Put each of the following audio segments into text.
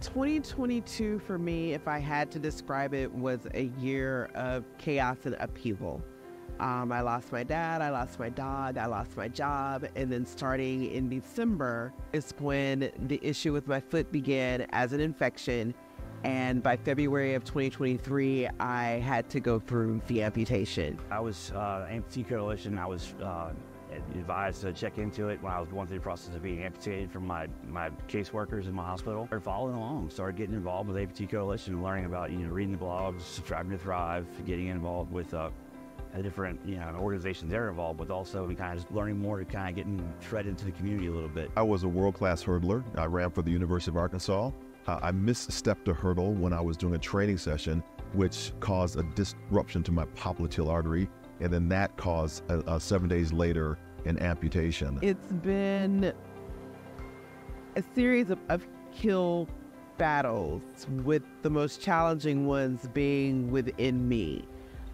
2022 for me, if I had to describe it, was a year of chaos and upheaval. Um, I lost my dad, I lost my dog, I lost my job, and then starting in December is when the issue with my foot began as an infection. And by February of 2023, I had to go through the amputation. I was uh, Amputee Coalition. I was uh, advised to check into it when I was going through the process of being amputated from my, my caseworkers in my hospital. Started following along, started getting involved with Amputee Coalition, learning about, you know, reading the blogs, subscribing to Thrive, getting involved with uh, a different, you know, organizations they're involved with also, and kind of just learning more to kind of getting shredded into the community a little bit. I was a world-class hurdler. I ran for the University of Arkansas. Uh, I misstepped a hurdle when I was doing a training session, which caused a disruption to my popliteal artery and then that caused uh, uh, seven days later an amputation. It's been a series of, of kill battles, with the most challenging ones being within me.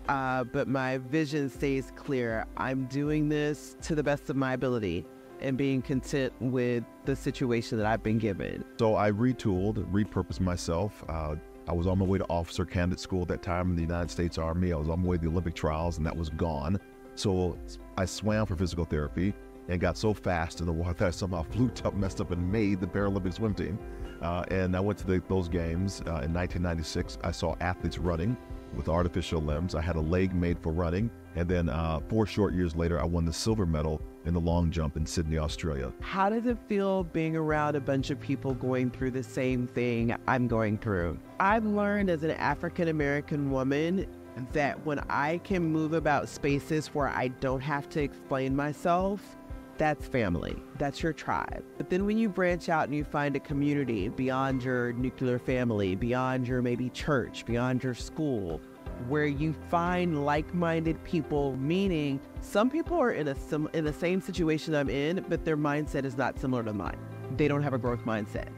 Uh, but my vision stays clear. I'm doing this to the best of my ability and being content with the situation that I've been given. So I retooled, repurposed myself. Uh, I was on my way to officer candidate school at that time in the United States Army. I was on my way to the Olympic trials, and that was gone. So I swam for physical therapy and got so fast in the water that I somehow fluked up, messed up, and made the Paralympic swim team. Uh, and I went to the, those games uh, in 1996. I saw athletes running with artificial limbs. I had a leg made for running. And then uh, four short years later, I won the silver medal in the long jump in Sydney, Australia. How does it feel being around a bunch of people going through the same thing I'm going through? I've learned as an African American woman that when I can move about spaces where I don't have to explain myself, that's family. That's your tribe. But then when you branch out and you find a community beyond your nuclear family, beyond your maybe church, beyond your school, where you find like-minded people meaning some people are in a sim- in the same situation I'm in but their mindset is not similar to mine. They don't have a growth mindset.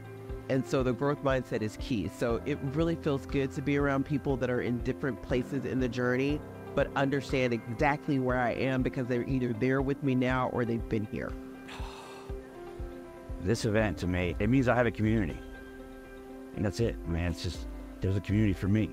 And so the growth mindset is key. So it really feels good to be around people that are in different places in the journey, but understand exactly where I am because they're either there with me now or they've been here. This event to me, it means I have a community. And that's it, man. It's just, there's a community for me.